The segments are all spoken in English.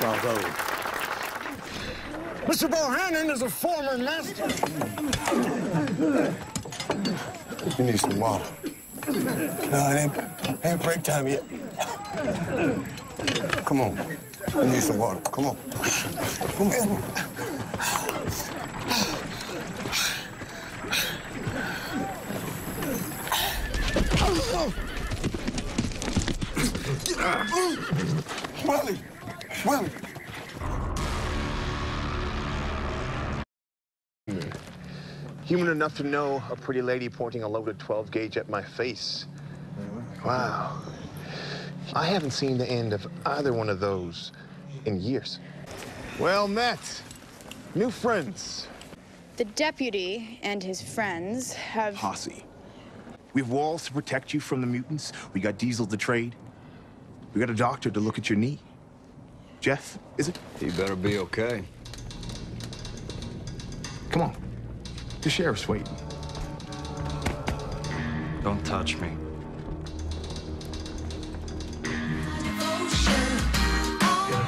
Bravo. Mr. Bohannon is a former master. You need some water. No, it ain't, ain't break time yet. Come on. You need some water. Come on. Come on. Willie! Willie! Human enough to know a pretty lady pointing a loaded 12 gauge at my face. Wow. I haven't seen the end of either one of those in years. Well met. New friends. The deputy and his friends have. Posse. We have walls to protect you from the mutants. We got diesel to trade. We got a doctor to look at your knee. Jeff, is it? You better be okay. Come on. The sheriff's waiting. Don't touch me.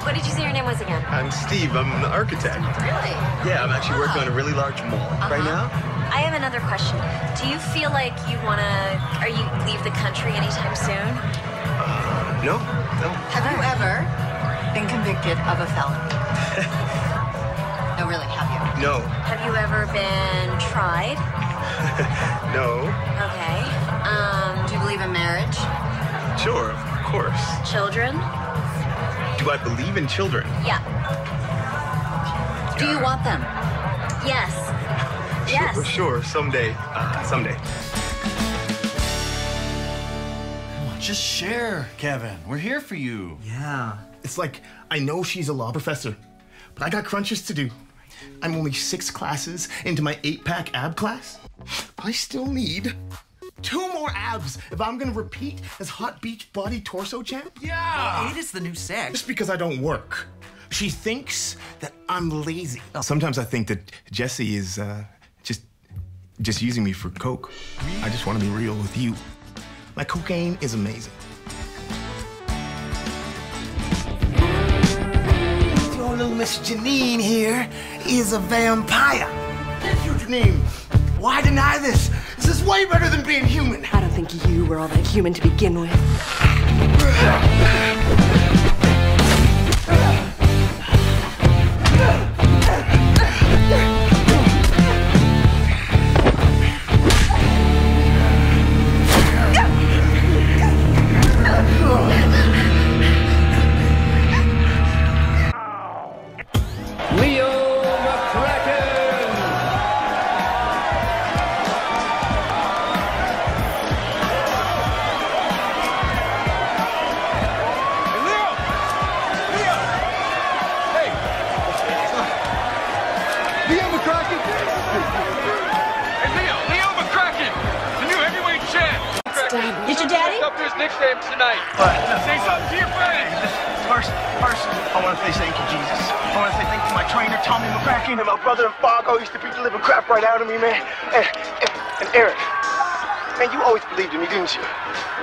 What did you say your name was again? I'm Steve. I'm an architect. Really? Yeah, I'm actually working on a really large mall right uh-huh. now. I have another question. Do you feel like you wanna, are you leave the country anytime soon? Uh, no, no. Have you ever been convicted of a felony? no, really, have you? No, Have you ever been tried? no. Okay. Um, Do you believe in marriage? Sure, of course. children? Do I believe in children? Yeah. Do you want them? Yes. Yes. Sure, sure. Someday. Uh, someday. Just share, Kevin. We're here for you. Yeah. It's like I know she's a law professor, but I got crunches to do. I'm only six classes into my eight pack ab class. I still need two more abs if I'm gonna repeat as Hot Beach Body Torso Champ. Yeah. Eight is the new sex. Just because I don't work. She thinks that I'm lazy. Sometimes I think that Jesse is uh, just just using me for coke. I just want to be real with you. My cocaine is amazing. Little Miss Janine here is a vampire. That's your name. Why deny this? This is way better than being human. I don't think you were all that human to begin with. Up to his nickname tonight. But Say something to your fans. First, first, I want to say thank you, Jesus. I want to say thank you to my trainer, Tommy McCracken, and my brother in Fargo used to beat the living crap right out of me, man. And, and, and Eric, man, you always believed in me, didn't you?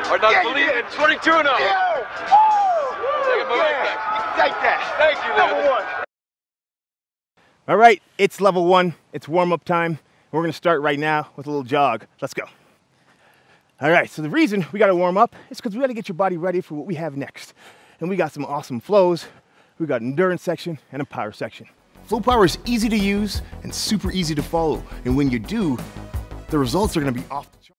Or not Yeah, you believe did. it. 22 and 0. Yeah! Woo! Take it, right Yeah! Take that. Thank you, Leo. Number one. All right, it's level one. It's warm up time. We're gonna start right now with a little jog. Let's go. All right, so the reason we gotta warm up is because we gotta get your body ready for what we have next. And we got some awesome flows. We got an endurance section and a power section. Flow power is easy to use and super easy to follow. And when you do, the results are gonna be off